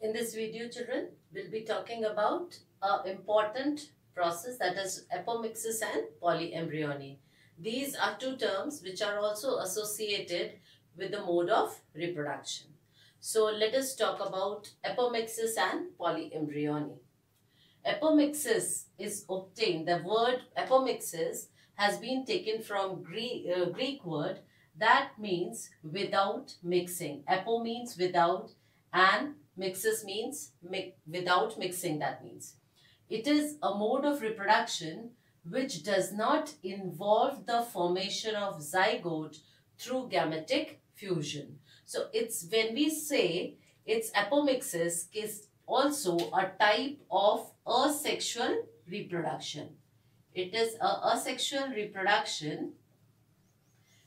In this video, children, we'll be talking about an important process that is apomixis and polyembryony. These are two terms which are also associated with the mode of reproduction. So let us talk about apomixis and polyembryony. Apomixis is obtained, the word apomixis has been taken from Greek, uh, Greek word that means without mixing. Apo means without and mixis means mi without mixing that means. It is a mode of reproduction which does not involve the formation of zygote through gametic fusion. So it's when we say it's apomixis is also a type of asexual reproduction. It is a asexual reproduction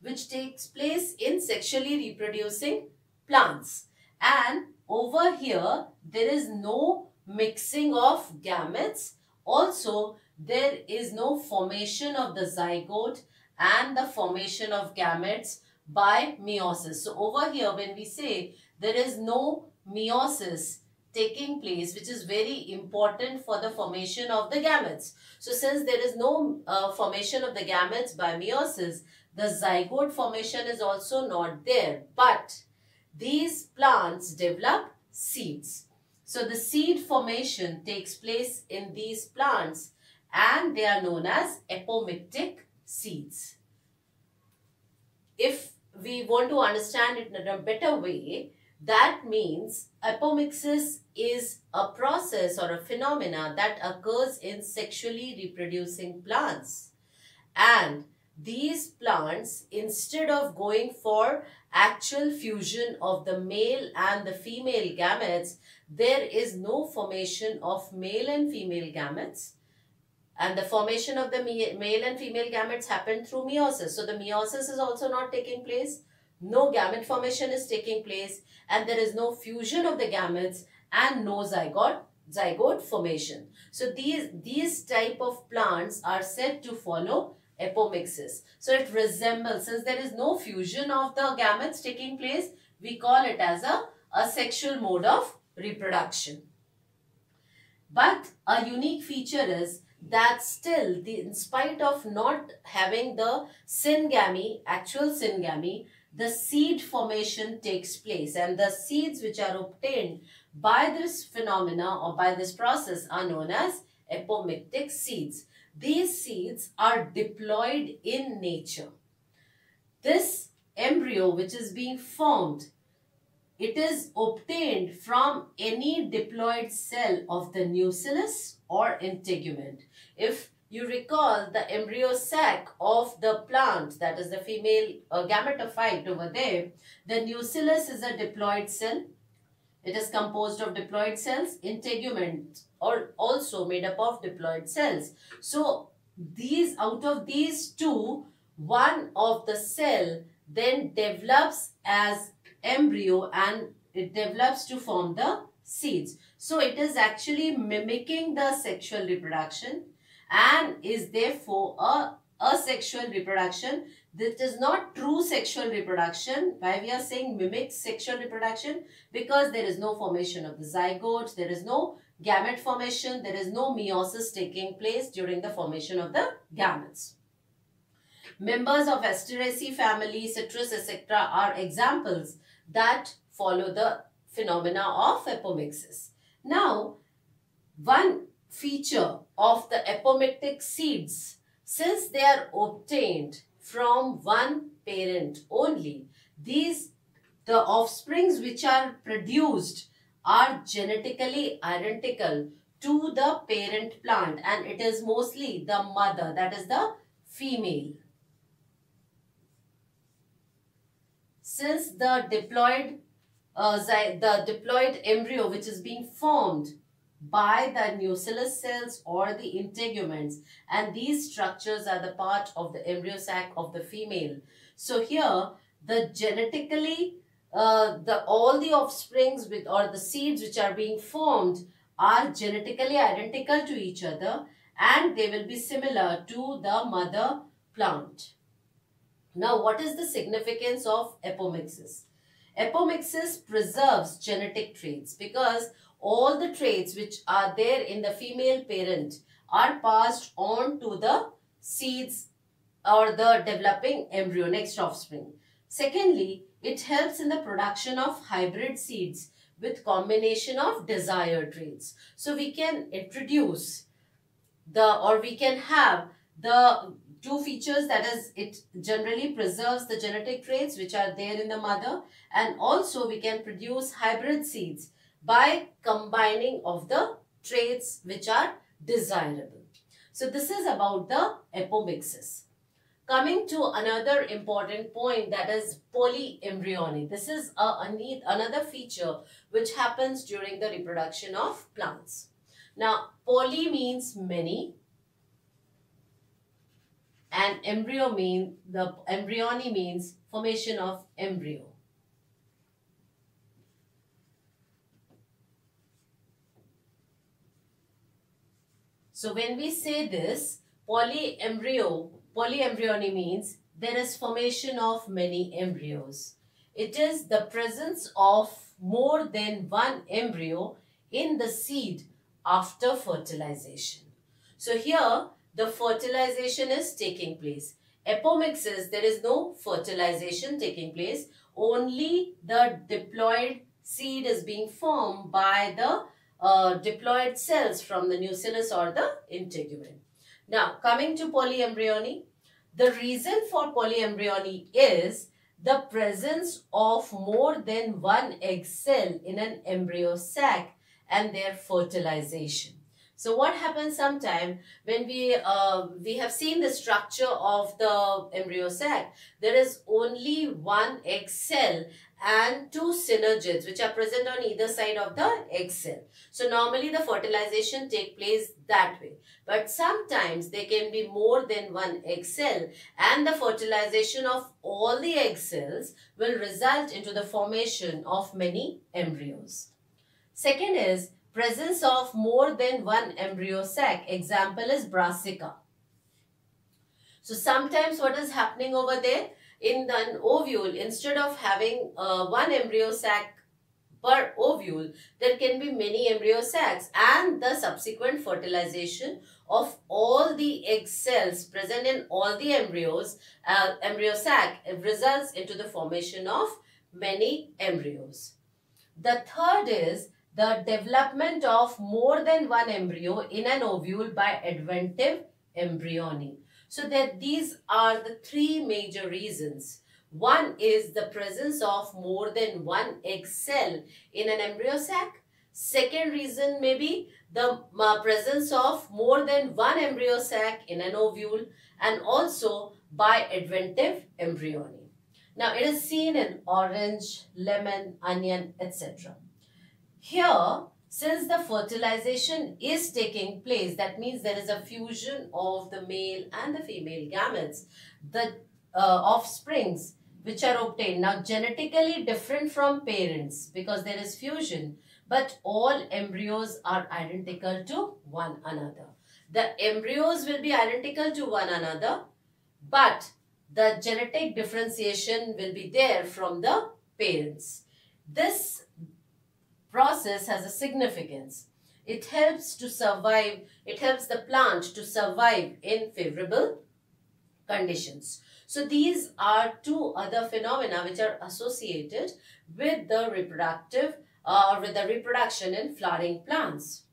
which takes place in sexually reproducing plants. And over here, there is no mixing of gametes. Also, there is no formation of the zygote and the formation of gametes by meiosis. So, over here, when we say there is no meiosis taking place which is very important for the formation of the gametes. So since there is no uh, formation of the gametes by meiosis, the zygote formation is also not there. But these plants develop seeds. So the seed formation takes place in these plants and they are known as apomictic seeds. If we want to understand it in a better way, that means apomixis is a process or a phenomena that occurs in sexually reproducing plants. And these plants, instead of going for actual fusion of the male and the female gametes, there is no formation of male and female gametes. And the formation of the male and female gametes happen through meiosis. So the meiosis is also not taking place. No gamete formation is taking place and there is no fusion of the gametes and no zygote zygote formation. So these, these type of plants are said to follow apomixis. So it resembles, since there is no fusion of the gametes taking place, we call it as a asexual mode of reproduction. But a unique feature is that still, the, in spite of not having the syngamy, actual syngamy, the seed formation takes place and the seeds which are obtained by this phenomena or by this process are known as apomictic seeds. These seeds are diploid in nature. This embryo which is being formed, it is obtained from any diploid cell of the nucellus or integument. If you recall the embryo sac of the plant, that is the female uh, gametophyte over there, the nucellus is a diploid cell. It is composed of diploid cells, integument or also made up of diploid cells. So these out of these two, one of the cell then develops as embryo and it develops to form the seeds. So it is actually mimicking the sexual reproduction and is therefore a asexual reproduction. This is not true sexual reproduction. Why we are saying mimic sexual reproduction? Because there is no formation of the zygote, there is no gamete formation, there is no meiosis taking place during the formation of the gametes. Members of Asteraceae family, citrus, etc. are examples that follow the phenomena of apomixis. Now, one feature of the apomictic seeds, since they are obtained from one parent only, these the offsprings which are produced are genetically identical to the parent plant and it is mostly the mother that is the female. Since the diploid uh, the diploid embryo which is being formed by the nucellus cells or the integuments and these structures are the part of the embryo sac of the female. So here the genetically uh, the all the offsprings with or the seeds which are being formed are genetically identical to each other and they will be similar to the mother plant. Now what is the significance of apomixis? Apomixis preserves genetic traits because all the traits which are there in the female parent are passed on to the seeds or the developing embryo, next offspring. Secondly, it helps in the production of hybrid seeds with combination of desired traits. So we can introduce the or we can have the two features that is it generally preserves the genetic traits which are there in the mother and also we can produce hybrid seeds by combining of the traits which are desirable. So this is about the apomixis. Coming to another important point that is polyembryony. This is a, another feature which happens during the reproduction of plants. Now, poly means many and embryo mean the embryony means formation of embryo. So when we say this, polyembryo Polyembryony means there is formation of many embryos. It is the presence of more than one embryo in the seed after fertilization. So here the fertilization is taking place. Apomixis, there is no fertilization taking place. Only the diploid seed is being formed by the uh, diploid cells from the nucellus or the integument. Now, coming to polyembryony, the reason for polyembryony is the presence of more than one egg cell in an embryo sac and their fertilization. So what happens sometime when we uh, we have seen the structure of the embryo sac, there is only one egg cell and two synergids which are present on either side of the egg cell. So normally the fertilization take place that way. But sometimes there can be more than one egg cell and the fertilization of all the egg cells will result into the formation of many embryos. Second is presence of more than one embryo sac. Example is brassica. So sometimes what is happening over there? In the ovule, instead of having uh, one embryo sac per ovule, there can be many embryo sacs and the subsequent fertilization of all the egg cells present in all the embryos, uh, embryo sac results into the formation of many embryos. The third is the development of more than one embryo in an ovule by adventive embryony. So that these are the three major reasons. One is the presence of more than one egg cell in an embryo sac. Second reason may be the uh, presence of more than one embryo sac in an ovule and also by adventive embryony. Now it is seen in orange, lemon, onion, etc. Here, since the fertilization is taking place, that means there is a fusion of the male and the female gametes, the uh, offsprings which are obtained. Now, genetically different from parents because there is fusion, but all embryos are identical to one another. The embryos will be identical to one another, but the genetic differentiation will be there from the parents. This process has a significance. It helps to survive, it helps the plant to survive in favorable conditions. So these are two other phenomena which are associated with the reproductive or uh, with the reproduction in flowering plants.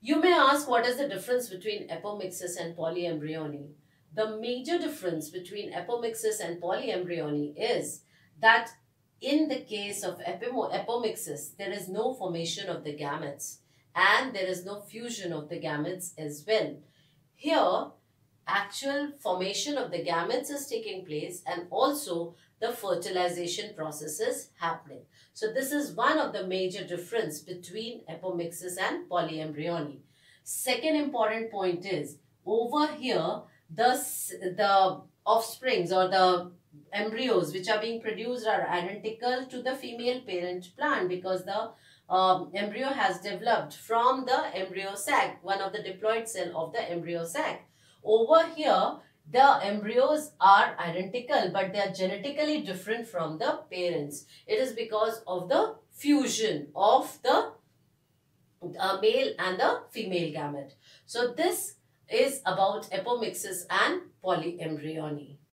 You may ask what is the difference between apomixis and polyembryony. The major difference between apomixis and polyembryony is that in the case of apomixis, there is no formation of the gametes and there is no fusion of the gametes as well. Here, actual formation of the gametes is taking place and also the fertilization process is happening. So this is one of the major difference between apomixis and polyembryony. Second important point is over here the, the offsprings or the embryos which are being produced are identical to the female parent plant because the um, embryo has developed from the embryo sac, one of the diploid cell of the embryo sac. Over here, the embryos are identical but they are genetically different from the parents. It is because of the fusion of the uh, male and the female gamete. So this is about apomixis and polyembryony.